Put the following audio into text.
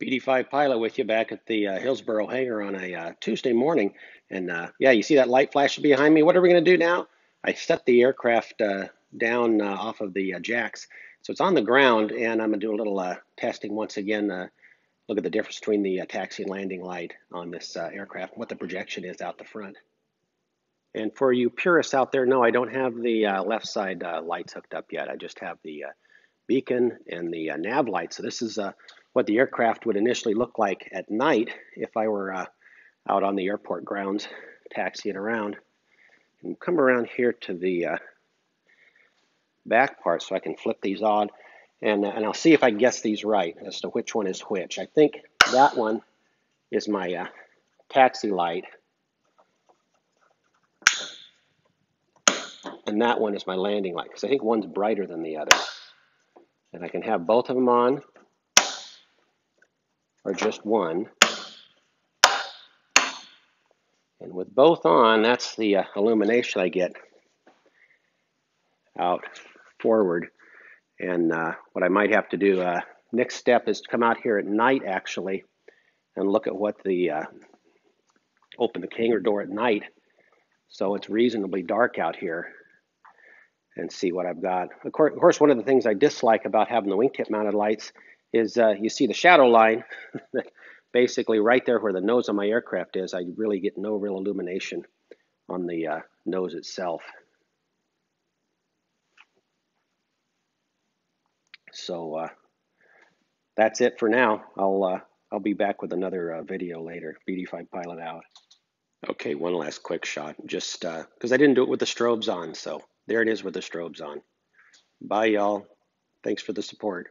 BD5 pilot with you back at the uh, Hillsboro hangar on a uh, Tuesday morning. And uh, yeah, you see that light flashing behind me? What are we going to do now? I set the aircraft uh, down uh, off of the uh, jacks. So it's on the ground, and I'm going to do a little testing once again. look at the difference between the taxi and landing light on this aircraft, what the projection is out the front. And for you purists out there, no, I don't have the left side lights hooked up yet. I just have the beacon and the nav light. So this is what the aircraft would initially look like at night if I were uh, out on the airport grounds taxiing around. And come around here to the uh, back part so I can flip these on and, uh, and I'll see if I guess these right as to which one is which. I think that one is my uh, taxi light and that one is my landing light because I think one's brighter than the other. And I can have both of them on or just one. And with both on, that's the uh, illumination I get out forward. And uh, what I might have to do uh, next step is to come out here at night actually and look at what the uh, open the hangar door at night so it's reasonably dark out here and see what I've got. Of of course, one of the things I dislike about having the wingtip mounted lights is uh, you see the shadow line basically right there where the nose of my aircraft is. I really get no real illumination on the uh, nose itself. So uh, that's it for now. I'll uh, I'll be back with another uh, video later. BD5 pilot out. Okay, one last quick shot, just because uh, I didn't do it with the strobes on. So there it is with the strobes on. Bye, y'all. Thanks for the support.